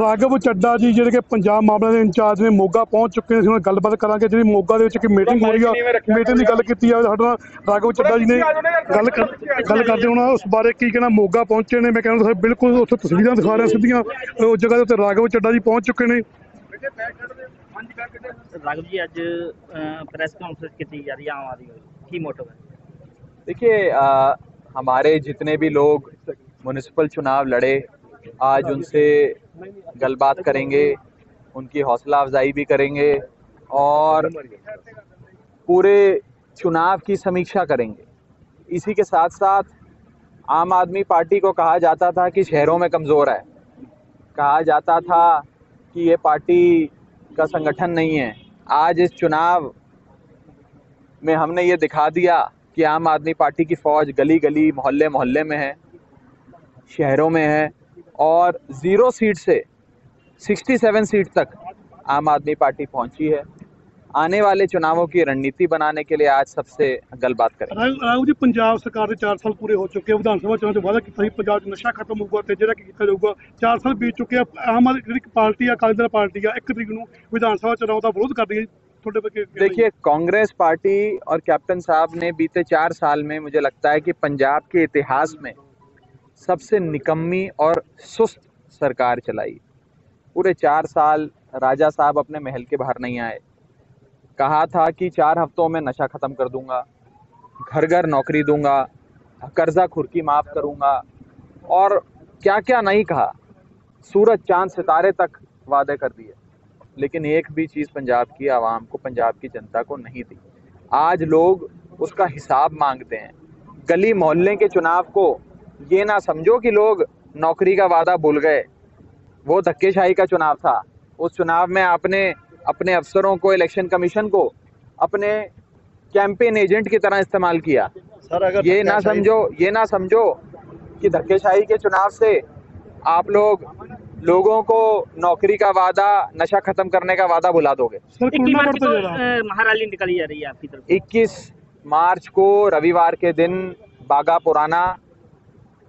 ਰਾਗਵ ਚੱਡਾ ਜੀ ਜਿਹੜੇ ਕਿ ਪੰਜਾਬ ਮਾਮਲਿਆਂ ਦੇ ਇੰਚਾਰਜ ਨੇ ਮੋਗਾ ਪਹੁੰਚ ਚੁੱਕੇ ਨੇ ਅਸੀਂ ਉਹਨਾਂ ਨਾਲ ਗੱਲਬਾਤ ਕਰਾਂਗੇ ਜਿਹੜੀ ਮੋਗਾ ਦੇ ਵਿੱਚ ਕਿ ਮੀਟਿੰਗ ਹੋ ਰਹੀ ਆ ਮੀਟਿੰਗ ਦੀ ਗੱਲ ਕੀਤੀ ਆ ਸਾਡੇ ਨਾਲ ਰਾਗਵ ਚੱਡਾ ਜੀ ਨੇ ਗੱਲ ਗੱਲ ਕਰਦੇ ਹੋਣਾ ਉਸ ਬਾਰੇ ਕੀ ਕਹਿਣਾ ਮੋਗਾ ਪਹੁੰਚੇ ਨੇ ਮੈਂ ਕਹਿੰਦਾ ਬਿਲਕੁਲ ਉੱਥੇ ਤਸਵੀਰਾਂ ਦਿਖਾ ਰਿਹਾ ਸਿੱਧੀਆਂ ਉਸ ਜਗ੍ਹਾ ਦੇ ਉੱਤੇ ਰਾਗਵ ਚੱਡਾ ਜੀ ਪਹੁੰਚ ਚੁੱਕੇ ਨੇ ਰਾਗਵ ਜੀ ਅੱਜ प्रेस कॉन्फ्रेंस ਕੀਤੀ ਜਾ ਰਹੀ ਆ ਆਮ ਆਦਮੀ ਕੀ ਮੋਟਿਵ ਹੈ देखिए हमारे जितने भी लोग म्यूनसिपल चुनाव लड़े आज उनसे गलबात करेंगे उनकी हौसला अफजाई भी करेंगे और पूरे चुनाव की समीक्षा करेंगे इसी के साथ साथ आम आदमी पार्टी को कहा जाता था कि शहरों में कमज़ोर है कहा जाता था कि ये पार्टी का संगठन नहीं है आज इस चुनाव में हमने ये दिखा दिया कि आम आदमी पार्टी की फ़ौज गली गली मोहल्ले मोहल्ले में है शहरों में है और ज़ीरो सीट से 67 सीट तक आम आदमी पार्टी पहुंची है आने वाले चुनावों की रणनीति बनाने के लिए आज सबसे गल बात करें राहुल जी पंजाब सरकार के चार साल पूरे हो चुके ਵਿਧਾਨ ਸਭਾ ਚੋਣਾਂ ਤੋਂ ਵਾਅਦਾ ਕੀਤਾ ਸੀ ਪੰਜਾਬ 'ਚ ਨਸ਼ਾ ਖਤਮ ਹੋਊਗਾ ਤੇ ਜਿਹੜਾ ਕਿ ਕੀਤਾ ਜਾਊਗਾ 4 ਸਾਲ ਬੀਤ ਚੁੱਕੇ ਆ ਆਮ ਆਦਮੀ ਜਿਹੜੀ ਪਾਰਟੀ ਆ ਅਕਾਲੀ ਦਲ ਪਾਰਟੀ ਆ 1 ਤਰੀਕ ਨੂੰ ਵਿਧਾਨ ਸਭਾ ਚੁਣਾਵ ਦਾ देखिए कांग्रेस पार्टी और कैप्टन साहब ने बीते चार साल में मुझे लगता है कि पंजाब के इतिहास में सबसे निकम्मी और सुस्त सरकार चलाई पूरे चार साल राजा साहब अपने महल के बाहर नहीं आए कहा था कि चार हफ्तों में नशा ख़त्म कर दूंगा घर घर नौकरी दूंगा कर्जा खुरकी माफ़ करूंगा और क्या क्या नहीं कहा सूरज चांद सितारे तक वादे कर दिए लेकिन एक भी चीज़ पंजाब की आवाम को पंजाब की जनता को नहीं दी आज लोग उसका हिसाब मांगते हैं गली मोहल्ले के चुनाव को ये ना समझो कि लोग नौकरी का वादा भूल गए वो धक्केशाही का चुनाव था उस चुनाव में आपने अपने अफसरों को इलेक्शन कमीशन को अपने कैंपेन एजेंट की तरह इस्तेमाल किया सर अगर ये ना समझो ये ना समझो कि धक्केशाही के चुनाव से आप लोग लोगों को नौकरी का वादा नशा खत्म करने का वादा भुला दोगे महाराली निकाली जा रही है आपकी तरफ 21 मार्च को रविवार के दिन बागा पुराना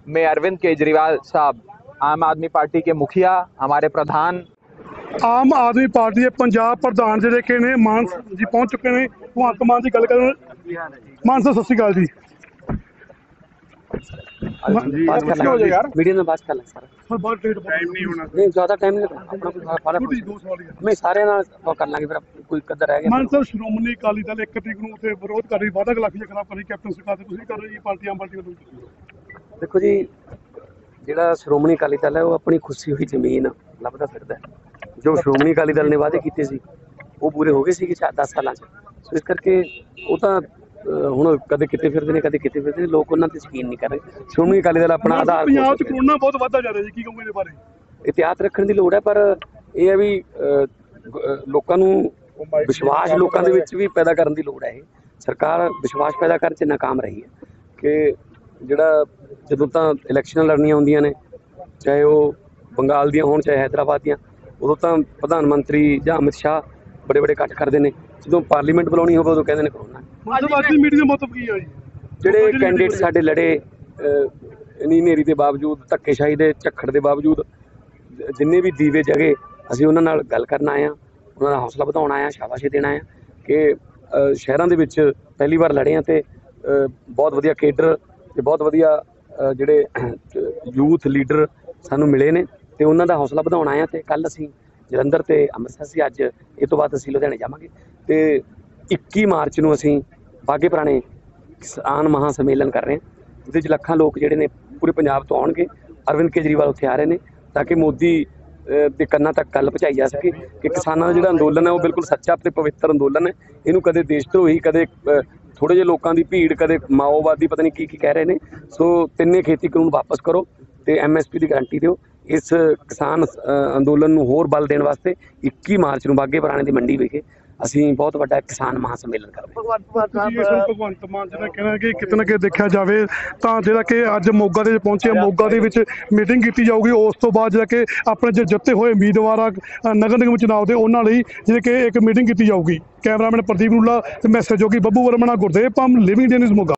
मैं अरविंद केजरीवाल साहब आम आदमी पार्टी के मुखिया हमारे प्रधान ਆਮ ਆਦਮੀ ਪਾਰਟੀ ਦੇ ਪੰਜਾਬ ਪ੍ਰਧਾਨ ਜਿਹੜੇ ਕਿ ਨੇ ਮਾਨਸ ਜੀ ਪਹੁੰਚ ਚੁੱਕੇ ਨੇ ਭਗਵੰਤ ਮਾਨ ਦੀ ਗੱਲ ਕਰਨ ਮਾਨਸ ਸਾਹਿਬ ਸਤਿ ਸ਼੍ਰੀ ਅਕਾਲ ਜੀ बात करना हो जाएगा मीडिया में बात ਬਹੁਤ ਡੇਟ ਟਾਈਮ ਨਹੀਂ ਹੋਣਾ ਨਹੀਂ ਜ਼ਿਆਦਾ ਟਾਈਮ ਨਹੀਂ ਆਪਣਾ ਕੋਈ ਸਾਰਾ ਦੋ ਹੀ ਮੈਂ ਸਾਰਿਆਂ ਨਾਲ ਉਹ ਕਰ ਲਾਂਗੇ ਫਿਰ ਕੋਈ ਕਦਰ ਰਹਿ ਗਿਆ ਸ਼੍ਰੋਮਣੀ ਅਕਾਲੀ ਦਲ 1 ਤਰੀਕ ਨੂੰ ਉੱਥੇ ਵਿਰੋਧ ਕਰ ਰਹੀ ਵਾਅਦਾ ਗਲਾਫੀ ਖਰਾਬ ਕਰ ਰਹੀ ਕੈਪਟਨ ਸਰਕਾਰ ਤੁਸੀਂ ਕਰ ਰਹੇ ਜੀ ਪਾਰਟੀ ਆਮ ਪਾਰਟੀ ਦੇਖੋ ਜੀ ਜਿਹੜਾ ਸ਼੍ਰੋਮਣੀ ਅਕਾਲੀ ਦਲ ਹੈ ਉਹ ਆਪਣੀ ਖੁਸ਼ੀ ਹੋਈ ਜ਼ਮੀਨ ਲੱਭਦਾ ਫਿਰਦਾ ਜੋ ਸ਼੍ਰੋਮਣੀ ਅਕਾਲੀ ਦਲ ਨੇ ਵਾਅਦੇ ਕੀਤੇ ਸੀ ਉਹ ਪੂਰੇ ਹੋ ਗਏ ਸੀ ਕਿ 10 ਸਾਲਾਂ 'ਚ ਸੋ ਇਸ ਕਰਕੇ ਉਹ ਤਾਂ ਹੁਣ ਕਦੇ ਕਿਤੇ ਫਿਰਦੇ ਨੇ ਕਦੇ ਕਿਤੇ ਫਿਰਦੇ ਨੇ ਲੋਕ ਉਹਨਾਂ ਤੇ ਯਕੀਨ ਨਹੀਂ ਕਰ ਰਹੇ ਸ਼੍ਰੋਮਣੀ ਅਕਾਲੀ ਦਲ ਆਪਣਾ ਆਧਾਰ ਪੰਜਾਬ 'ਚ ਕਰੋਨਾ ਬਹੁਤ ਵੱਧਾ ਜਾ ਰਿਹਾ ਜੀ ਕੀ ਕਹੋਗੇ ਇਹਦੇ ਬਾਰੇ ਇਤਿਹਾਸ ਰੱਖਣ ਦੀ ਲੋੜ ਹੈ ਪਰ ਇਹ ਹੈ ਵੀ ਲੋਕਾਂ ਨੂੰ ਵਿਸ਼ਵਾਸ ਲੋਕਾਂ ਦੇ ਵਿੱਚ ਵੀ ਪੈਦਾ ਕਰਨ ਦੀ ਲੋੜ ਹੈ ਇਹ ਸਰਕਾਰ ਵਿਸ਼ਵਾਸ ਪੈਦਾ ਕਰਨ 'ਚ ਨਾਕਾਮ ਰਹੀ ਹੈ ਕਿ ਜਿਹੜਾ ਜਦੋਂ ਤਾਂ ਇਲੈਕਸ਼ਨਾਂ ਲੜਨੀਆਂ ਹੁੰਦੀਆਂ ਨੇ ਚਾਹੇ ਉਹ ਬੰਗਾਲ ਦੀਆਂ ਹੋਣ ਚਾਹੇ ਹైదరాబాద్ ਦੀਆਂ ਉਦੋਂ ਤਾਂ ਪ੍ਰਧਾਨ ਮੰਤਰੀ ਜਾਂ ਅਮਿਤ ਸ਼ਾਹ ਬੜੇ ਬੜੇ ਕੱਟ ਕਰਦੇ ਨੇ ਜਦੋਂ ਪਾਰਲੀਮੈਂਟ ਬੁਲਾਉਣੀ ਹੋਵੇ ਉਦੋਂ ਕਹਿੰਦੇ ਨੇ ਕਰੋਨਾ ਪਾਰਲੀਮੈਂਟ ਮੀਟਿੰਗ ਦਾ ਮਤਲਬ ਕੀ ਆ ਜੀ ਜਿਹੜੇ ਕੈਂਡੀਡੇਟ ਸਾਡੇ ਲੜੇ ਇਨੀ ਨੇਰੀ ਦੇ ਬਾਵਜੂਦ ਧੱਕੇਸ਼ਾਹੀ ਦੇ ਝੱਖੜ ਦੇ ਬਾਵਜੂਦ ਜਿੰਨੇ ਵੀ ਦੀਵੇ ਜਗੇ ਅਸੀਂ ਉਹਨਾਂ ਨਾਲ ਗੱਲ ਕਰਨ ਆਏ ਆ ਉਹਨਾਂ ਦਾ ਹੌਸਲਾ ਵਧਾਉਣ ਆਏ ਆ ਸ਼ਾਬਾਸ਼ੀ ਦੇਣ ਆਏ ਆ ਕਿ ਸ਼ਹਿਰਾਂ ਦੇ ਵਿੱਚ ਪਹਿਲੀ ਵਾਰ ਲੜੇ ਆ ਤੇ ਬਹੁਤ ਵਧੀਆ ਕੇਡਰ ਤੇ ਬਹੁਤ ਵਧੀਆ ਜਿਹੜੇ ਯੂਥ ਲੀਡਰ ਸਾਨੂੰ ਮਿਲੇ ਨੇ ਤੇ ਉਹਨਾਂ ਦਾ ਹੌਸਲਾ ਵਧਾਉਣਾ ਆ ਤੇ ਕੱਲ ਅਸੀਂ ਜਲੰਧਰ ਤੇ ਅੰਮ੍ਰਿਤਸਰ ਸੀ ਅੱਜ ਇਹ ਤੋਂ ਬਾਅਦ ਅਸੀਂ ਲੁਧਿਆਣੇ ਜਾਵਾਂਗੇ ਤੇ 21 ਮਾਰਚ ਨੂੰ ਅਸੀਂ ਬਾਗੇ ਪੁਰਾਣੇ ਕਿਸਾਨ ਮਹਾ ਸੰਮੇਲਨ ਕਰ ਰਹੇ ਹਾਂ ਜਿਸ ਵਿੱਚ ਲੱਖਾਂ ਲੋਕ ਜਿਹੜੇ ਨੇ ਪੂਰੇ ਪੰਜਾਬ ਤੋਂ ਆਉਣਗੇ ਅਰਵਿੰਦ ਕੇਜਰੀਵਾਲ ਉੱਥੇ ਆ ਰਹੇ ਨੇ ਤਾਂ ਕਿ ਮੋਦੀ ਦੇ ਕੰਨਾਂ ਤੱਕ ਗੱਲ ਪਹੁੰਚਾਈ ਜਾ ਸਕੇ ਕਿ ਕਿਸਾਨਾਂ ਦਾ ਜਿਹੜਾ ਅੰਦੋਲਨ ਹੈ ਉਹ ਬਿਲਕੁਲ ਸੱਚਾ ਤੇ ਪਵਿੱਤਰ ਅੰਦੋਲਨ ਹੈ ਇਹਨੂੰ ਕਦੇ ਦੇਸ਼ ਹੀ ਕਦੇ ਥੋੜੇ ਜਿਹੇ ਲੋਕਾਂ ਦੀ ਭੀੜ ਕਦੇ ਮਾਓਵਾਦੀ ਪਤਾ ਨਹੀਂ ਕੀ ਕੀ ਕਹਿ ਰਹੇ ਨੇ ਸੋ ਤਿੰਨੇ ਖੇਤੀ ਕਾਨੂੰਨ ਵਾਪਸ ਕਰੋ ਤੇ ਐਮਐਸਪੀ ਦੀ ਗਾਰੰਟੀ ਦਿਓ ਇਸ ਕਿਸਾਨ ਅੰਦੋਲਨ ਨੂੰ ਹੋਰ ਬਲ ਦੇਣ ਵਾਸਤੇ 21 ਮਾਰਚ ਨੂੰ ਬਾਗੇ ਪੁਰਾਣੇ ਦੀ ਮੰਡੀ ਵਿਖੇ ਅਸੀਂ ਬਹੁਤ ਵੱਡਾ ਕਿਸਾਨ ਮਹਾ ਸੰਮੇਲਨ ਕਰ ਰਹੇ ਹਾਂ ਭਗਵੰਤ ਮਾਨ ਸਾਹਿਬ ਭਗਵੰਤ ਮਾਨ ਜੀ ਦਾ ਕਹਿਣਾ ਕਿ ਕਿਤਨਾ ਕਿ ਦੇਖਿਆ ਜਾਵੇ ਤਾਂ ਜਿਹੜਾ ਕਿ ਅੱਜ ਮੋਗਾ ਦੇ ਪਹੁੰਚੇ ਮੋਗਾ ਦੇ ਵਿੱਚ ਮੀਟਿੰਗ ਕੀਤੀ ਜਾਊਗੀ ਉਸ ਤੋਂ ਬਾਅਦ ਜਿਹੜਾ ਕਿ ਆਪਣੇ ਜੋ ਜਿੱਤੇ ਹੋਏ ਉਮੀਦਵਾਰਾਂ ਨਗਰ ਨਿਗਮ ਚੁਣਾਵ ਦੇ ਉਹਨਾਂ ਲਈ ਜਿਹੜੇ ਕਿ ਇੱਕ ਮੀਟਿੰਗ ਕੀਤੀ ਜਾਊਗੀ ਕੈਮਰਾਮੈਨ ਪ੍ਰਦੀਪ ਰੂਲਾ ਤੇ ਮੈਸੇਜ ਹੋ ਗਈ ਬੱਬੂ ਵਰਮਣਾ ਗੁਰਦੇਵ ਪੰਮ ਲਿਵਿੰਗ ਡੇਨਿਸ ਮੋਗਾ